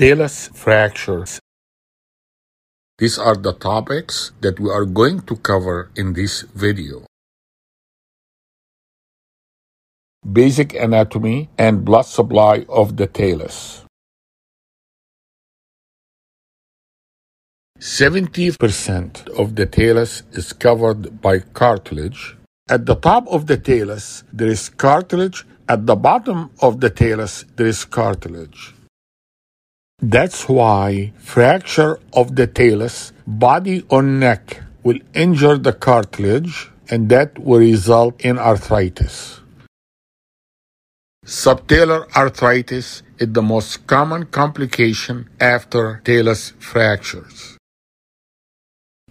talus fractures. These are the topics that we are going to cover in this video. Basic anatomy and blood supply of the talus. 70% of the talus is covered by cartilage. At the top of the talus, there is cartilage. At the bottom of the talus, there is cartilage. That's why fracture of the talus, body or neck, will injure the cartilage and that will result in arthritis. Subtalar arthritis is the most common complication after talus fractures.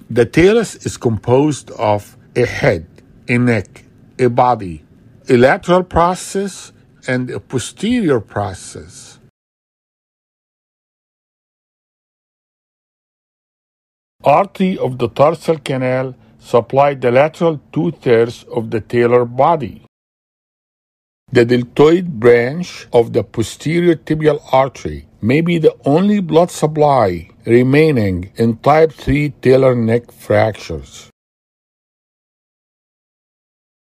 The talus is composed of a head, a neck, a body, a lateral process, and a posterior process. Artery of the tarsal canal supply the lateral two-thirds of the talar body. The deltoid branch of the posterior tibial artery may be the only blood supply remaining in type 3 talar neck fractures.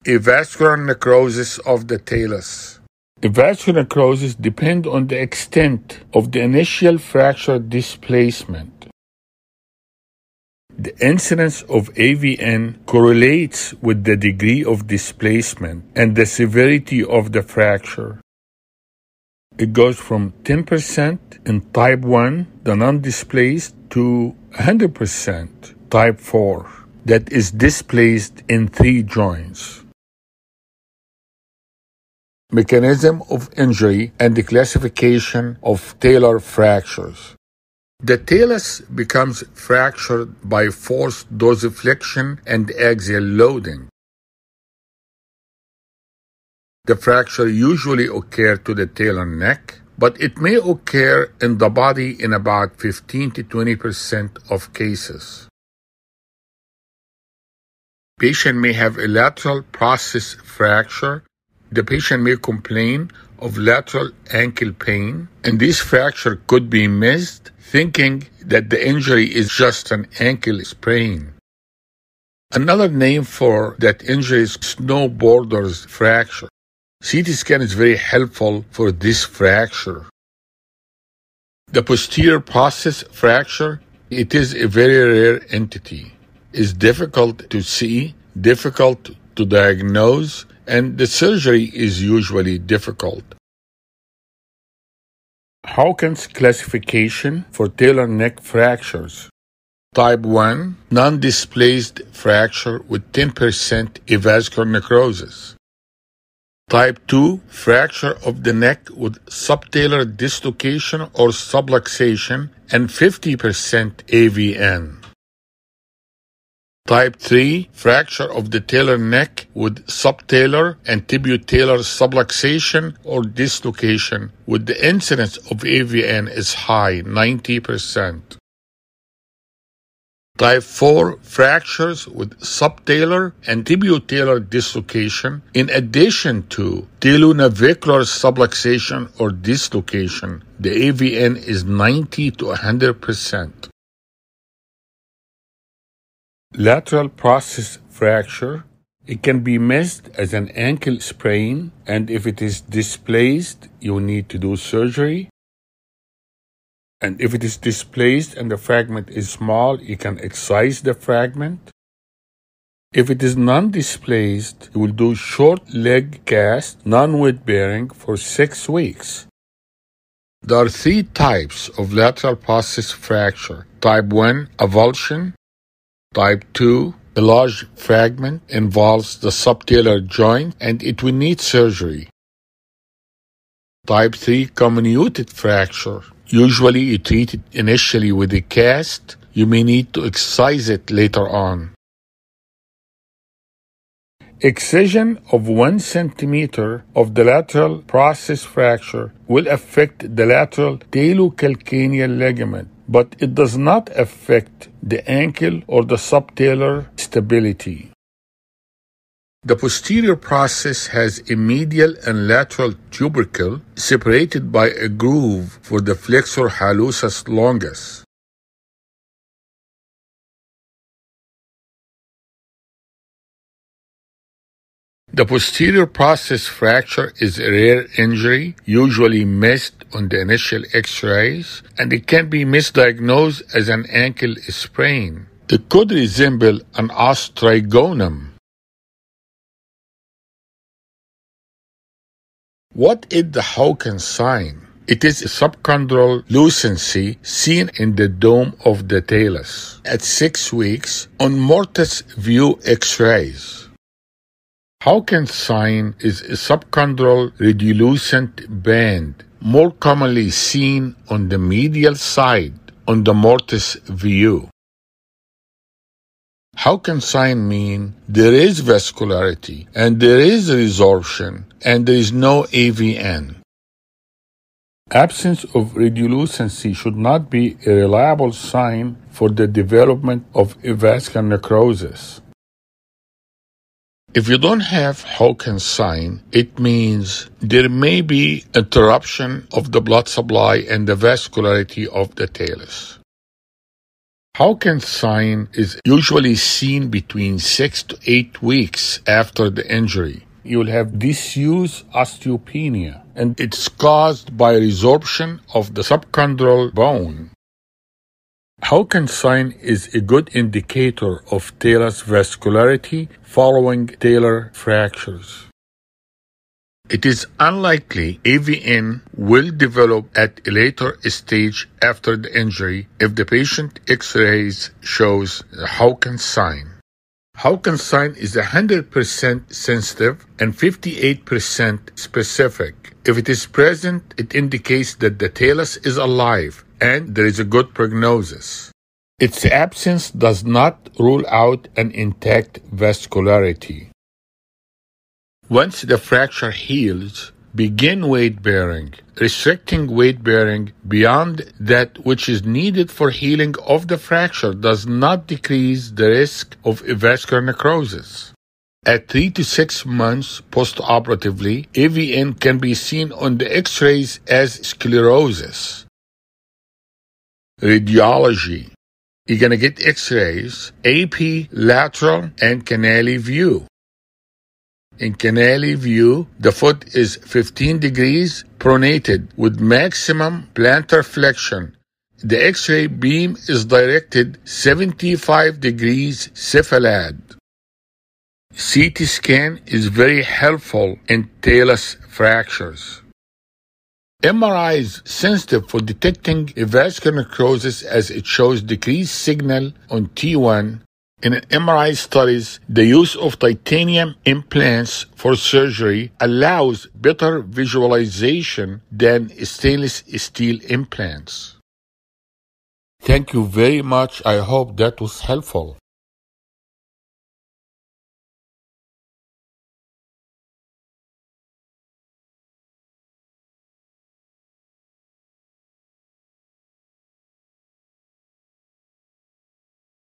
Avascular necrosis of the talus. Avascular necrosis depends on the extent of the initial fracture displacement. The incidence of AVN correlates with the degree of displacement and the severity of the fracture. It goes from 10% in type 1, the non displaced, to 100% type 4, that is displaced in three joints. Mechanism of injury and the classification of talar fractures. The talus becomes fractured by forced dorsiflexion and axial loading. The fracture usually occurs to the talar neck, but it may occur in the body in about 15 to 20 percent of cases. Patient may have a lateral process fracture. The patient may complain of lateral ankle pain, and this fracture could be missed thinking that the injury is just an ankle sprain. Another name for that injury is snowboarder's fracture. CT scan is very helpful for this fracture. The posterior process fracture, it is a very rare entity. It's difficult to see, difficult to diagnose, and the surgery is usually difficult. Hawkins classification for talar neck fractures. Type 1 non displaced fracture with 10% avascular necrosis. Type 2 fracture of the neck with subtalar dislocation or subluxation and 50% AVN. Type 3 fracture of the talar neck with subtalar and tibiotalar subluxation or dislocation with the incidence of AVN is high 90%. Type 4 fractures with subtalar and tibiotalar dislocation in addition to talonavicular subluxation or dislocation. The AVN is 90 to 100%. Lateral process fracture. It can be missed as an ankle sprain, and if it is displaced, you need to do surgery. And if it is displaced and the fragment is small, you can excise the fragment. If it is non displaced, you will do short leg cast, non weight bearing for six weeks. There are three types of lateral process fracture type 1, avulsion, Type 2, a large fragment involves the subtalar joint and it will need surgery. Type 3 comminuted fracture. Usually you treat it initially with a cast. You may need to excise it later on. Excision of 1 centimeter of the lateral process fracture will affect the lateral talocalcaneal ligament but it does not affect the ankle or the subtalar stability. The posterior process has a medial and lateral tubercle separated by a groove for the flexor hallucis longus. The posterior process fracture is a rare injury, usually missed on the initial x-rays, and it can be misdiagnosed as an ankle sprain. It could resemble an os trigonum. What is the Hawkins sign? It is a subchondral lucency seen in the dome of the talus at six weeks on mortise view x-rays. Hawkins sign is a subchondral radiolucent band more commonly seen on the medial side on the mortise view. Hawkins sign mean there is vascularity and there is resorption and there is no AVN. Absence of radiolucency should not be a reliable sign for the development of avascular necrosis. If you don't have Hawkins sign, it means there may be interruption of the blood supply and the vascularity of the talus. Hawkins sign is usually seen between six to eight weeks after the injury. You'll have disuse osteopenia, and it's caused by resorption of the subchondral bone. Hawkins sign is a good indicator of talus vascularity following Taylor fractures. It is unlikely AVN will develop at a later stage after the injury if the patient X-rays shows the Hawkins sign. Hawkins sign is 100% sensitive and 58% specific. If it is present, it indicates that the talus is alive and there is a good prognosis. Its absence does not rule out an intact vascularity. Once the fracture heals, begin weight bearing, restricting weight bearing beyond that which is needed for healing of the fracture does not decrease the risk of vascular necrosis. At 3 to 6 months postoperatively, AVN can be seen on the x-rays as sclerosis radiology. You're going to get x-rays, AP, lateral, and Canale view. In Canale view, the foot is 15 degrees pronated with maximum plantar flexion. The x-ray beam is directed 75 degrees cephalad. CT scan is very helpful in talus fractures. MRI is sensitive for detecting vascular necrosis as it shows decreased signal on T1. In MRI studies, the use of titanium implants for surgery allows better visualization than stainless steel implants. Thank you very much. I hope that was helpful.